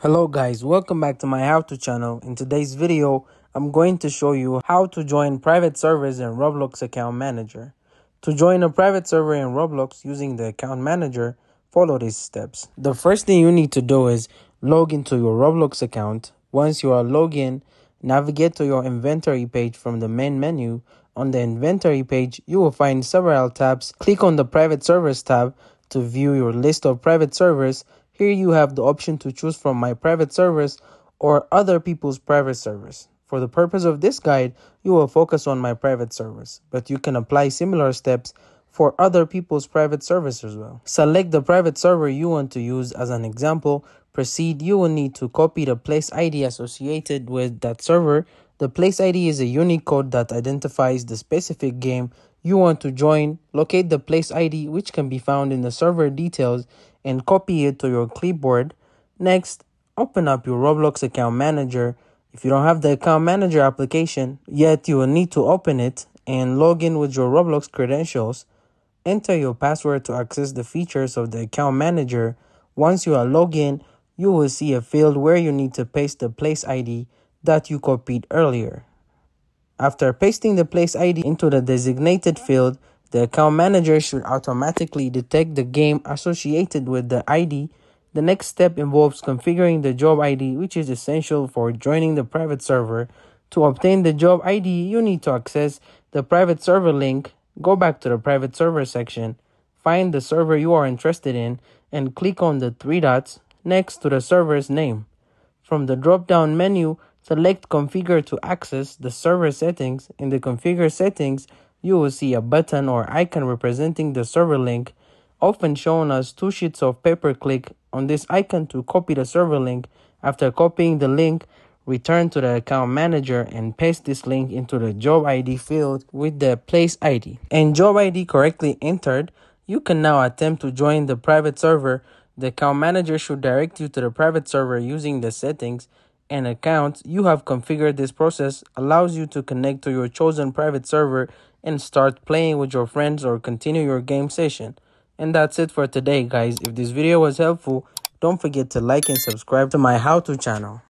Hello guys, welcome back to my how to channel. In today's video, I'm going to show you how to join private servers in Roblox account manager. To join a private server in Roblox using the account manager, follow these steps. The first thing you need to do is log into your Roblox account. Once you are logged in, navigate to your inventory page from the main menu. On the inventory page, you will find several tabs. Click on the private servers tab to view your list of private servers here you have the option to choose from my private servers or other people's private servers. For the purpose of this guide, you will focus on my private servers, but you can apply similar steps for other people's private servers as well. Select the private server you want to use as an example. Proceed, you will need to copy the place ID associated with that server. The place ID is a unique code that identifies the specific game you want to join. Locate the place ID which can be found in the server details and copy it to your clipboard. Next, open up your Roblox account manager. If you don't have the account manager application yet, you will need to open it and log in with your Roblox credentials. Enter your password to access the features of the account manager. Once you are logged in, you will see a field where you need to paste the place ID that you copied earlier. After pasting the place ID into the designated field, the account manager should automatically detect the game associated with the ID. The next step involves configuring the job ID, which is essential for joining the private server. To obtain the job ID, you need to access the private server link, go back to the private server section, find the server you are interested in, and click on the three dots next to the server's name. From the drop-down menu, select Configure to access the server settings. In the Configure settings, you will see a button or icon representing the server link, often shown as two sheets of paper. Click on this icon to copy the server link. After copying the link, return to the account manager and paste this link into the job ID field with the place ID. And job ID correctly entered, you can now attempt to join the private server. The account manager should direct you to the private server using the settings and accounts you have configured. This process allows you to connect to your chosen private server and start playing with your friends or continue your game session. And that's it for today guys. If this video was helpful, don't forget to like and subscribe to my how to channel.